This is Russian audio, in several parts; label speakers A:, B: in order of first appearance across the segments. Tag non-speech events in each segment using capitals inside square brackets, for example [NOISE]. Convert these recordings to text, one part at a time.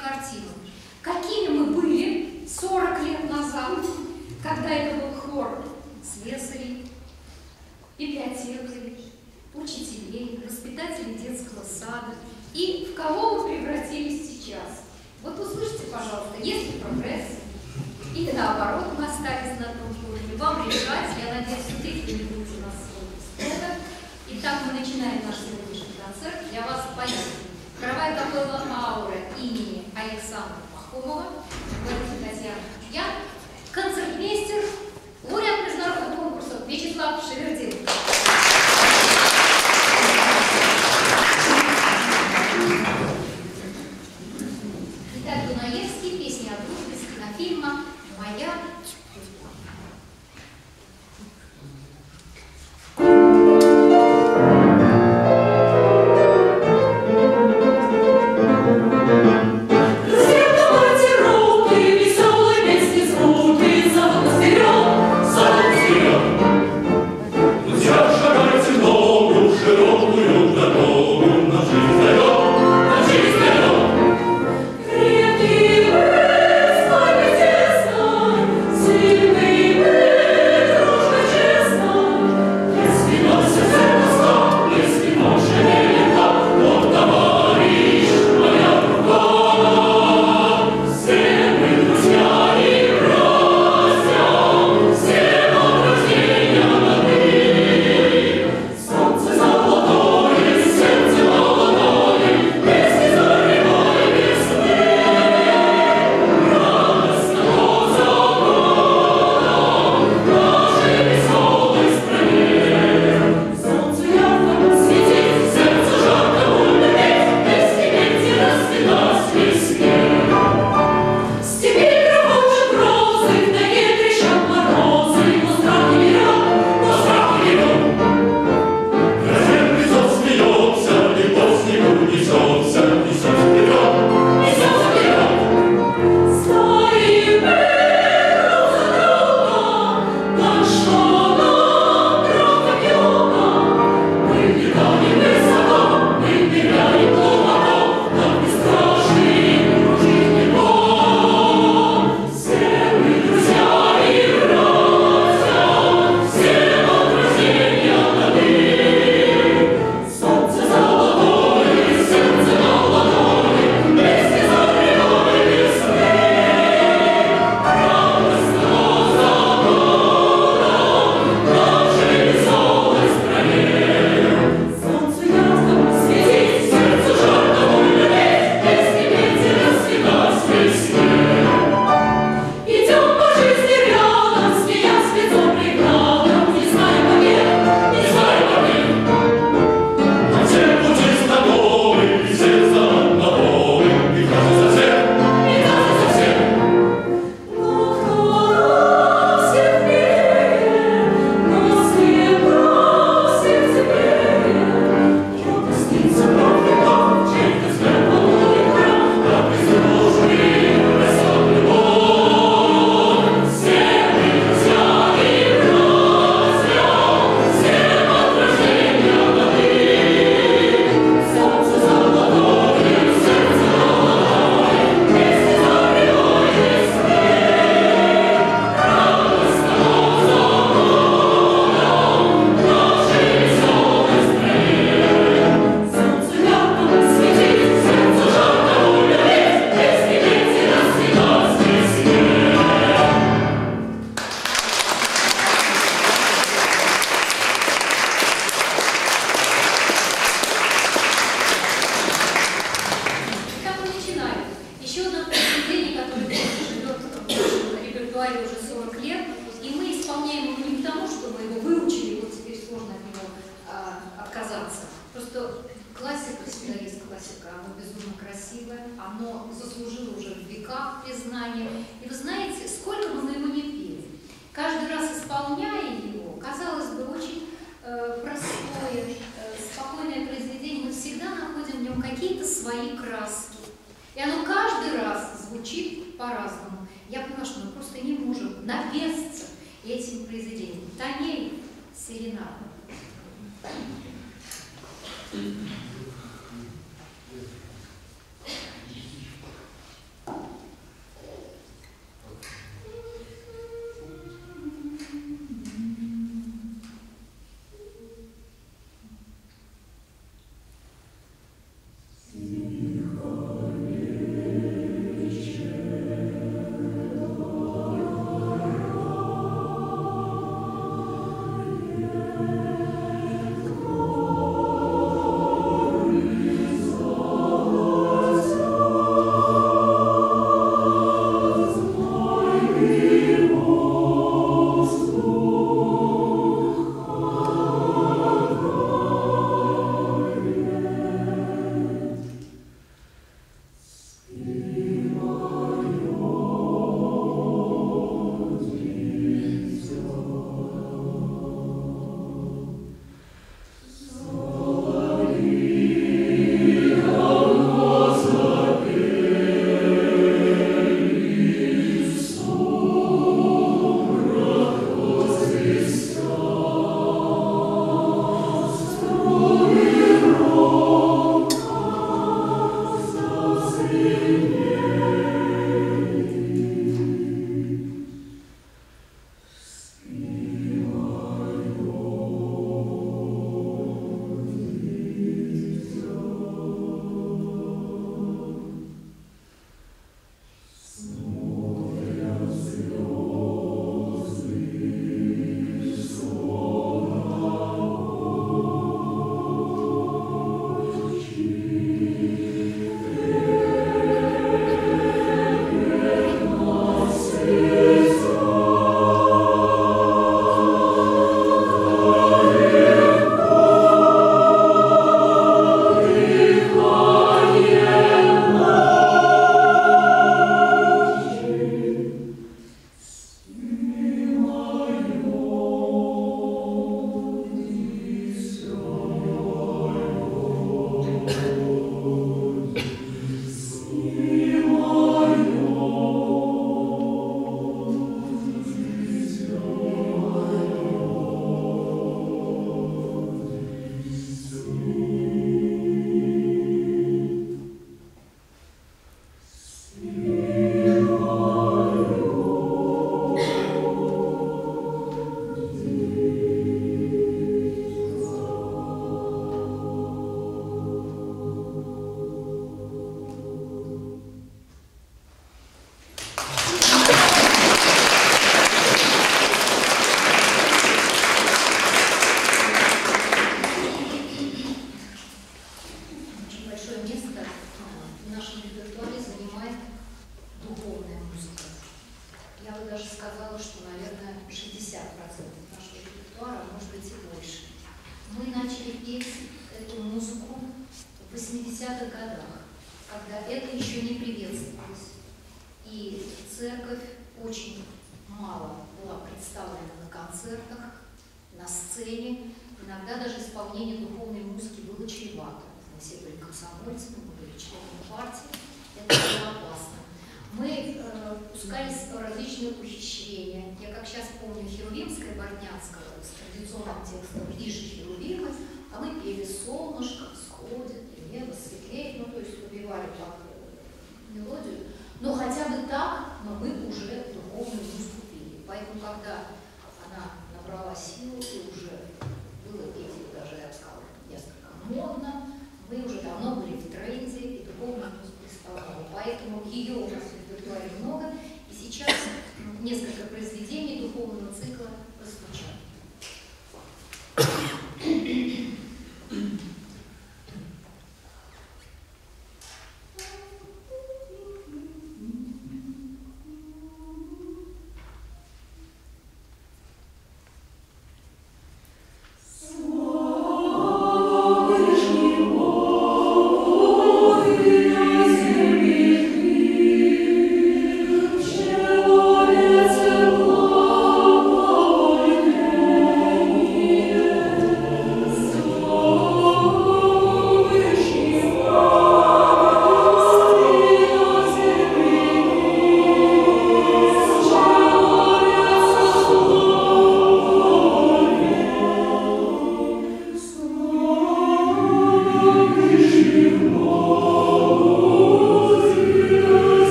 A: картину.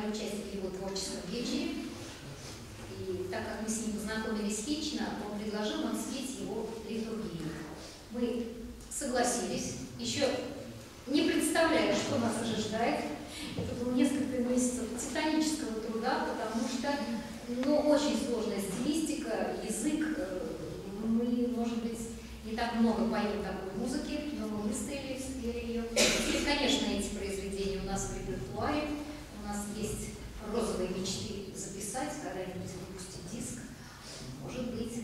A: Принимали участие в его творческом вечере. И так как мы с ним познакомились лично, он предложил нам спеть его литургию. Мы согласились, еще не представляя, что нас ожидает. Это было несколько месяцев титанического труда, потому что ну, очень сложная стилистика, язык. Э, мы, может быть, не так много поем такой музыки, но мы выстояли, спели ее. И, конечно, эти произведения у нас в репертуаре. Нас есть розовые мечты записать, когда-нибудь выпустить диск. Может быть,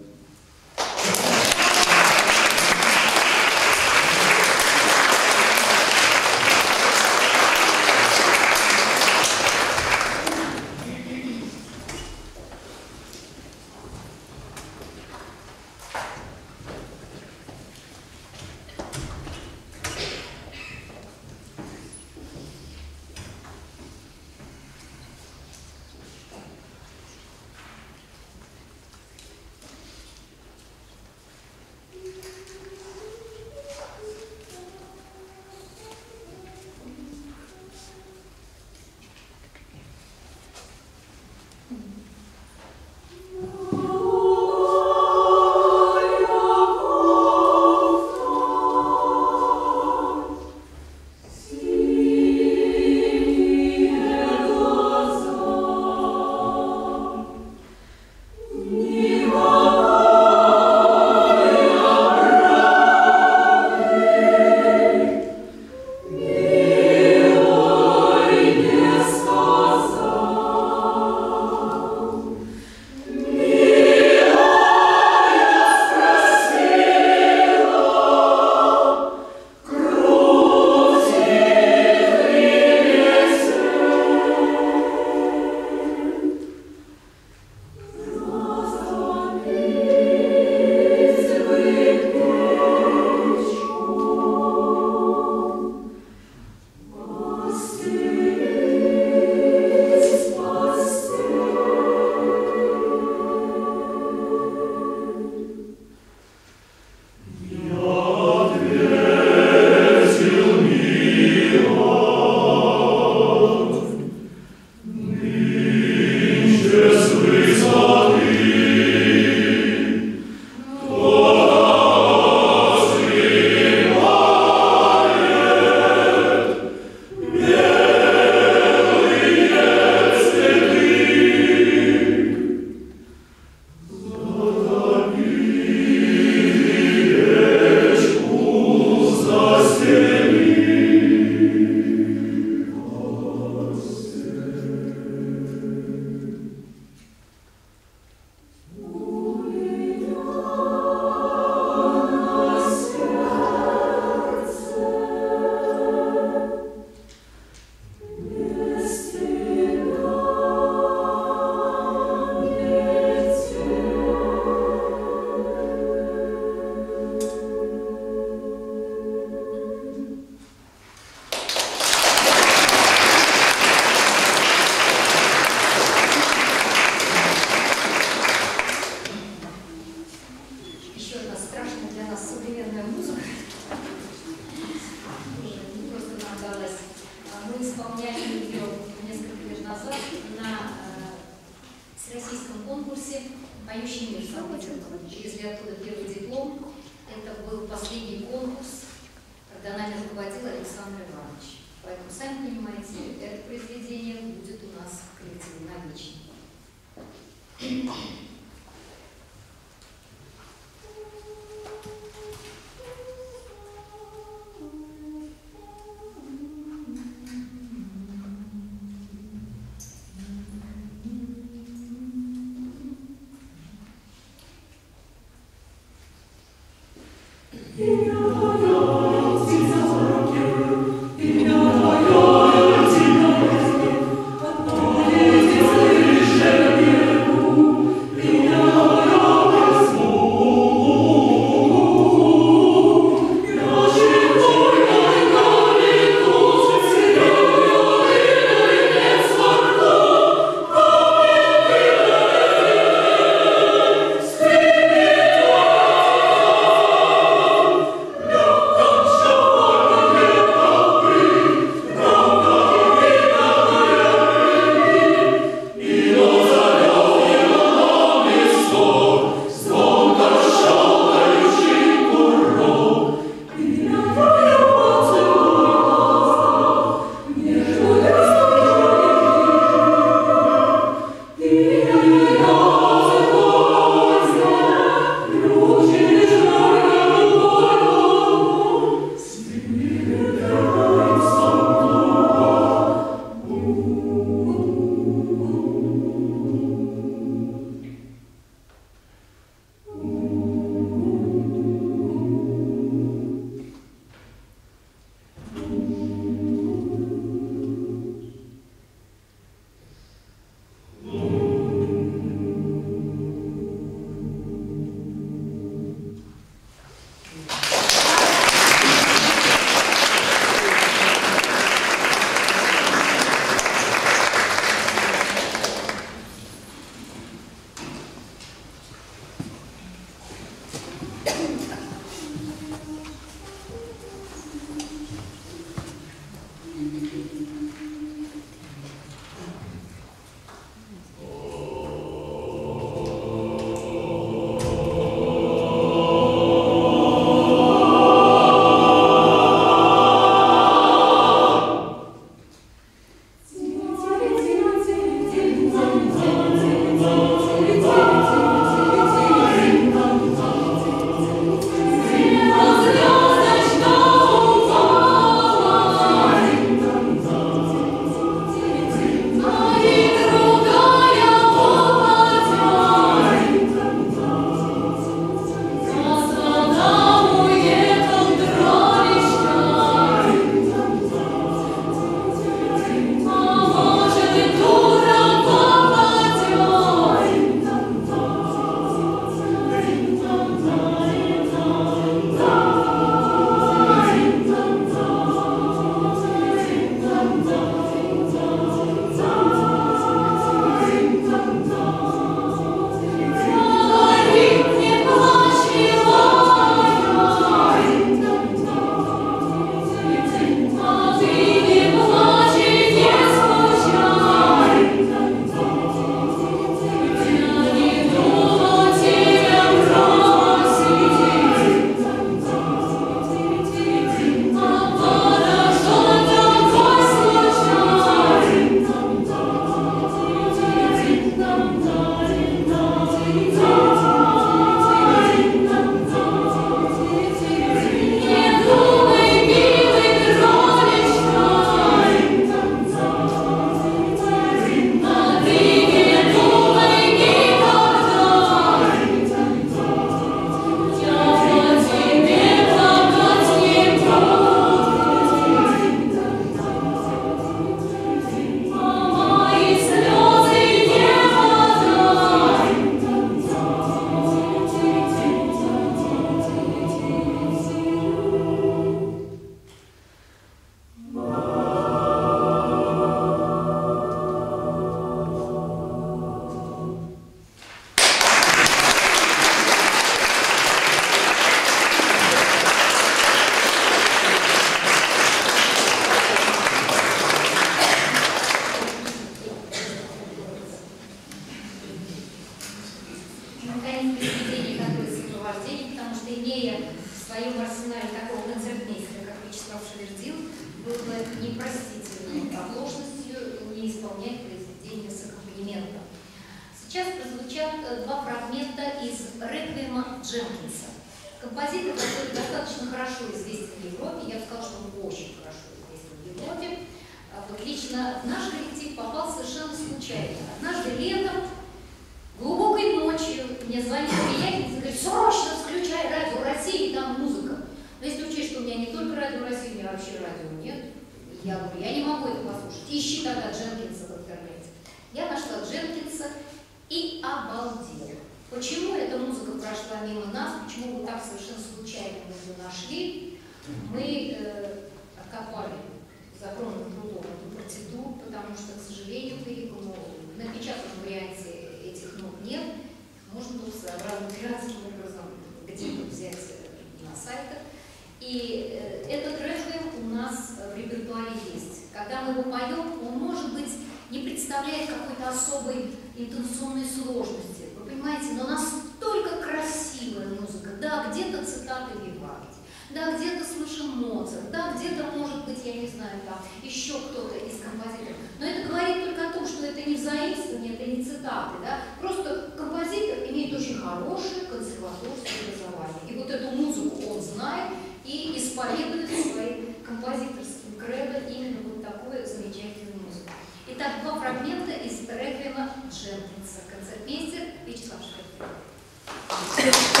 B: Obrigada. [LAUGHS]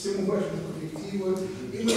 B: всему вашему коллективу. И мы,